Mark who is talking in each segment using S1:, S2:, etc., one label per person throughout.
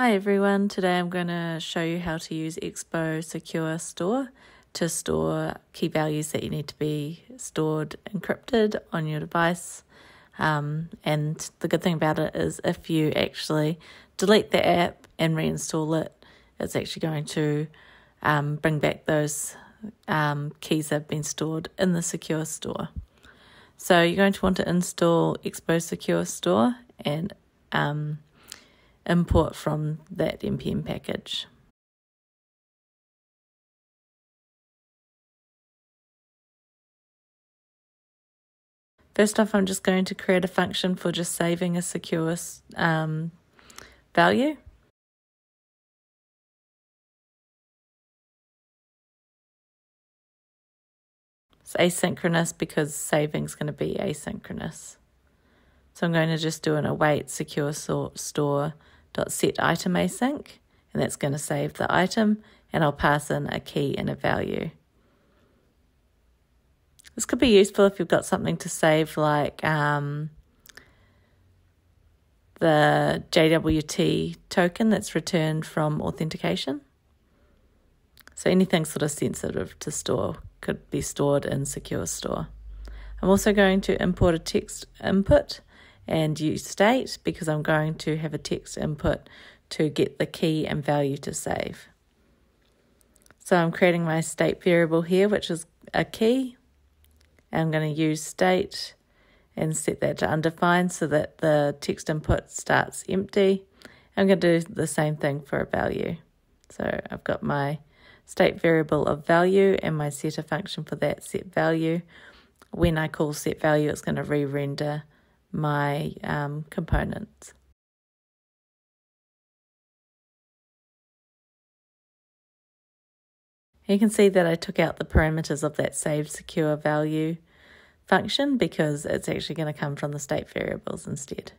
S1: Hi everyone, today I'm going to show you how to use Expo Secure Store to store key values that you need to be stored encrypted on your device. Um, and the good thing about it is if you actually delete the app and reinstall it, it's actually going to um, bring back those um, keys that have been stored in the secure store. So you're going to want to install Expo Secure Store and um, import from that npm package. First off, I'm just going to create a function for just saving a secure um, value. It's asynchronous because saving is going to be asynchronous. So I'm going to just do an await secure sort store set item async, and that's going to save the item, and I'll pass in a key and a value. This could be useful if you've got something to save, like um, the JWT token that's returned from authentication. So anything sort of sensitive to store could be stored in Secure Store. I'm also going to import a text input and use state because I'm going to have a text input to get the key and value to save. So I'm creating my state variable here, which is a key. I'm going to use state and set that to undefined so that the text input starts empty. I'm going to do the same thing for a value. So I've got my state variable of value and my setter function for that set value. When I call set value, it's going to re-render my um, components. You can see that I took out the parameters of that save secure value function because it's actually going to come from the state variables instead.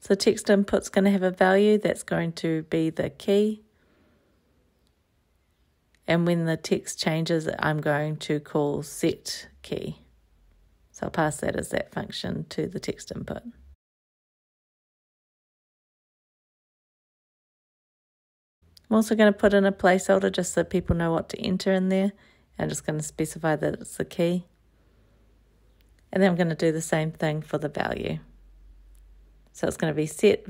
S1: So text input's going to have a value that's going to be the key. And when the text changes, I'm going to call set key. So I'll pass that as that function to the text input. I'm also going to put in a placeholder just so people know what to enter in there. I'm just going to specify that it's the key. And then I'm going to do the same thing for the value. So it's going to be set,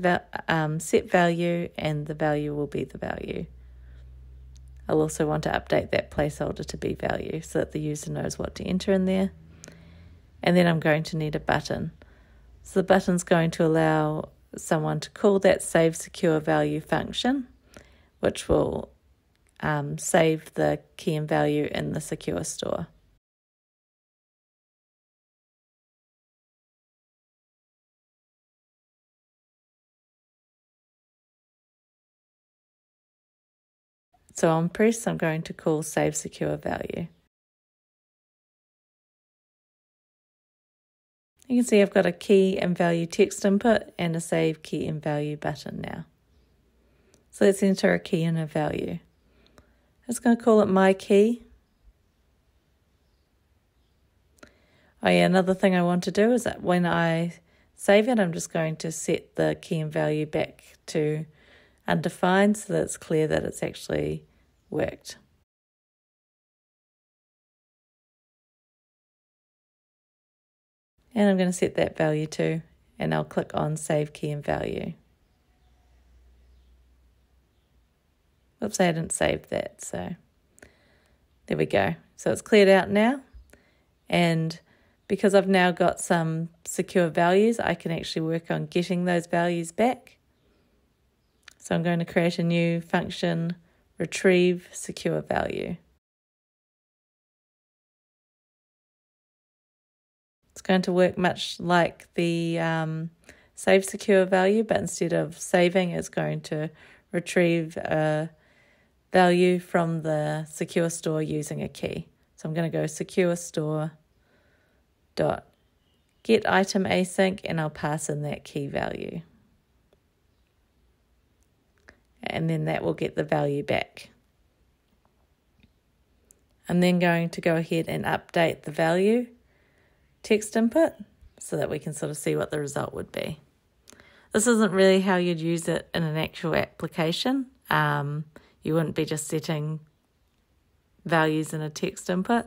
S1: um, set value and the value will be the value. I'll also want to update that placeholder to be value so that the user knows what to enter in there. And then I'm going to need a button. So the button's going to allow someone to call that save secure value function, which will um, save the key and value in the secure store. So on press, I'm going to call save secure value. You can see I've got a key and value text input and a save key and value button now. So let's enter a key and a value. Just going to call it my key. Oh yeah, another thing I want to do is that when I save it, I'm just going to set the key and value back to undefined so that it's clear that it's actually worked. And I'm going to set that value to, and I'll click on Save Key and Value. Oops, I didn't save that, so there we go. So it's cleared out now, and because I've now got some secure values, I can actually work on getting those values back. So I'm going to create a new function, retrieve secure value. It's going to work much like the um, save secure value, but instead of saving, it's going to retrieve a value from the secure store using a key. So I'm going to go secure store dot get item async and I'll pass in that key value and then that will get the value back. I'm then going to go ahead and update the value text input so that we can sort of see what the result would be. This isn't really how you'd use it in an actual application. Um, you wouldn't be just setting values in a text input,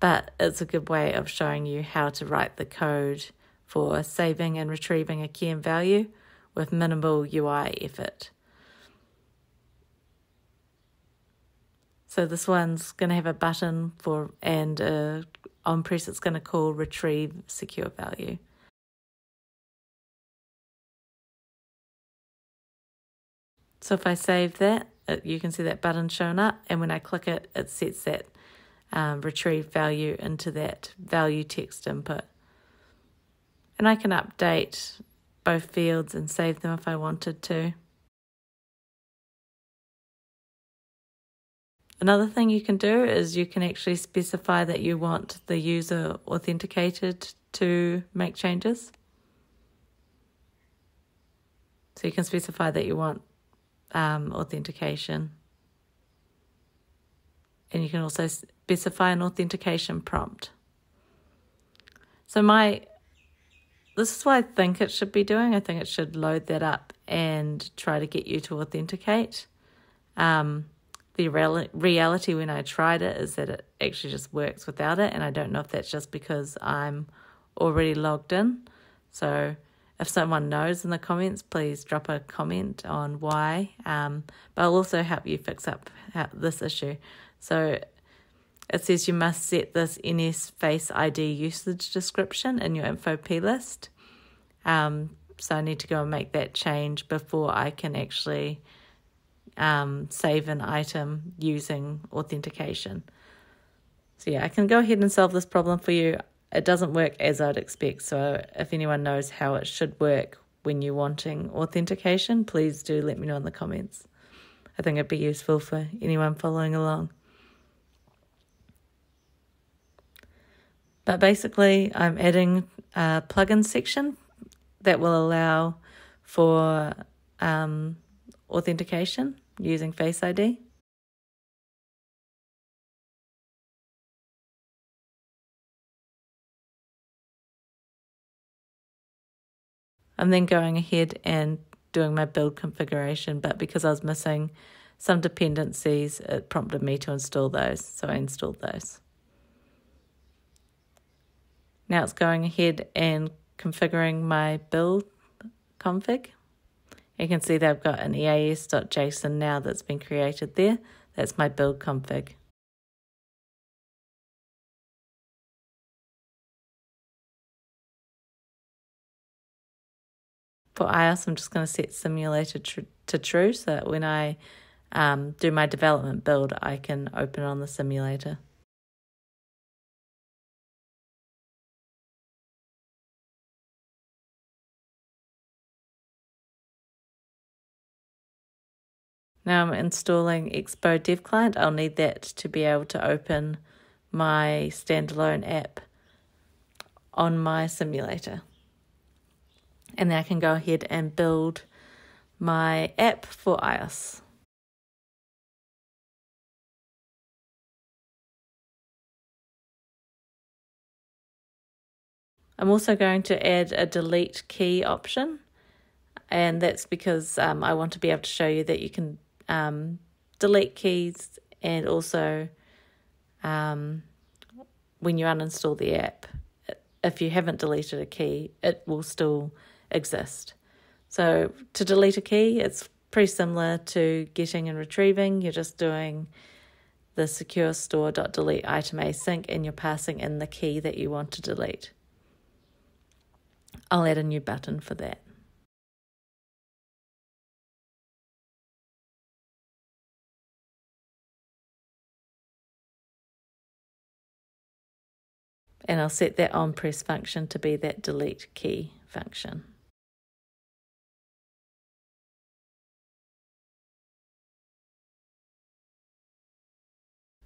S1: but it's a good way of showing you how to write the code for saving and retrieving a key and value with minimal UI effort. So this one's going to have a button for and a on press it's going to call retrieve secure value. So if I save that, you can see that button showing up, and when I click it, it sets that um, retrieve value into that value text input. And I can update both fields and save them if I wanted to. Another thing you can do is you can actually specify that you want the user authenticated to make changes. So you can specify that you want um, authentication. And you can also specify an authentication prompt. So my this is what I think it should be doing. I think it should load that up and try to get you to authenticate. Um, the real- reality when I tried it is that it actually just works without it, and I don't know if that's just because I'm already logged in. So if someone knows in the comments, please drop a comment on why. Um, but I'll also help you fix up this issue. So it says you must set this NS Face ID usage description in your info plist. Um, so I need to go and make that change before I can actually um, save an item using authentication. So yeah, I can go ahead and solve this problem for you it doesn't work as I'd expect. So if anyone knows how it should work when you're wanting authentication, please do let me know in the comments. I think it'd be useful for anyone following along. But basically, I'm adding a plugin section that will allow for um, authentication using Face ID. I'm then going ahead and doing my build configuration, but because I was missing some dependencies, it prompted me to install those, so I installed those. Now it's going ahead and configuring my build config. You can see that I've got an eas.json now that's been created there. That's my build config. for iOS, I'm just going to set simulator tr- to true so that when I um, do my development build, I can open on the simulator. Now I'm installing Expo Dev Client. I'll need that to be able to open my standalone app on my simulator and then I can go ahead and build my app for iOS. I'm also going to add a delete key option, and that's because um, I want to be able to show you that you can um, delete keys and also um, when you uninstall the app, if you haven't deleted a key, it will still exist. So to delete a key, it's pretty similar to getting and retrieving. You're just doing the secure store.delete item async and you're passing in the key that you want to delete. I'll add a new button for that. And I'll set that on press function to be that delete key function.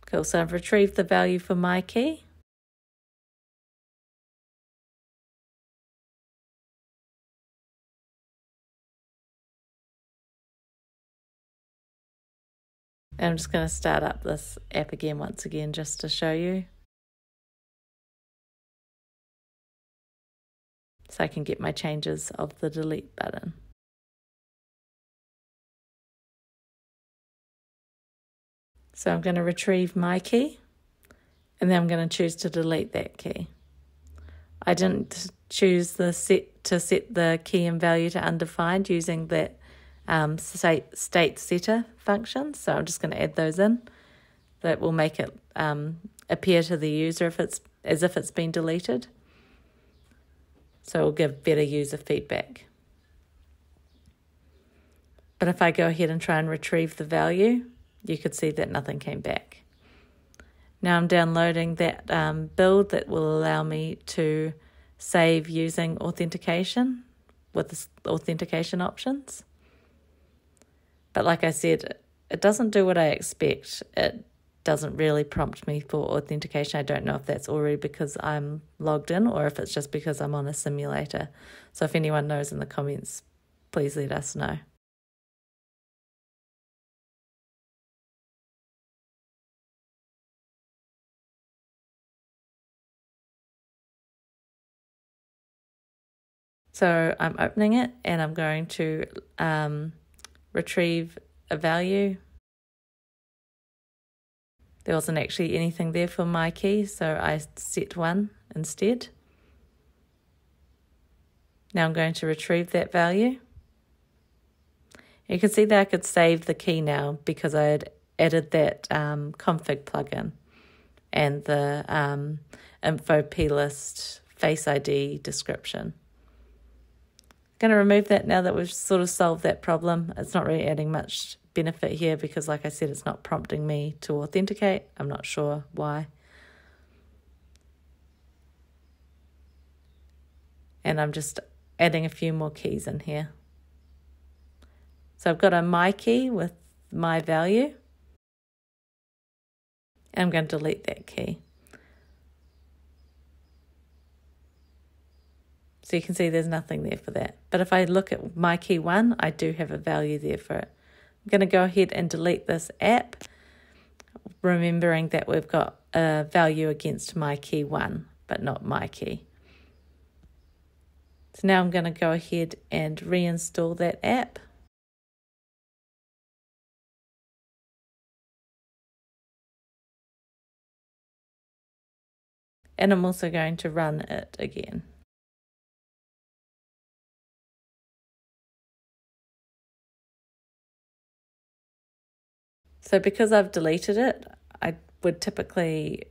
S1: Cool, so I've retrieved the value for my key. And I'm just going to start up this app again once again just to show you. So I can get my changes of the delete button. So I'm going to retrieve my key and then I'm going to choose to delete that key. I didn't choose the set to set the key and value to undefined using that um, state, state setter function. So I'm just going to add those in. That will make it um, appear to the user if it's as if it's been deleted. So it will give better user feedback. But if I go ahead and try and retrieve the value, you could see that nothing came back. Now I'm downloading that um, build that will allow me to save using authentication with the authentication options. But like I said, it doesn't do what I expect. It doesn't really prompt me for authentication. I don't know if that's already because I'm logged in or if it's just because I'm on a simulator. So if anyone knows in the comments, please let us know. So I'm opening it and I'm going to um, retrieve a value. There wasn't actually anything there for my key, so I set one instead. Now I'm going to retrieve that value. You can see that I could save the key now because I had added that um, config plugin and the um, info plist face ID description I'm going to remove that now that we've sort of solved that problem. It's not really adding much benefit here because, like I said, it's not prompting me to authenticate. I'm not sure why. And I'm just adding a few more keys in here. So I've got a my key with my value. I'm going to delete that key. So you can see there's nothing there for that. But if I look at my key one, I do have a value there for it. I'm going to go ahead and delete this app, remembering that we've got a value against my key one, but not my key. So now I'm going to go ahead and reinstall that app. And I'm also going to run it again. So because I've deleted it, I would typically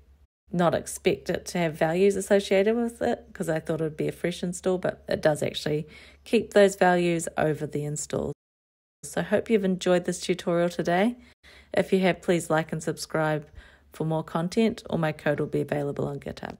S1: not expect it to have values associated with it because I thought it would be a fresh install, but it does actually keep those values over the install. So I hope you've enjoyed this tutorial today. If you have, please like and subscribe for more content or my code will be available on GitHub.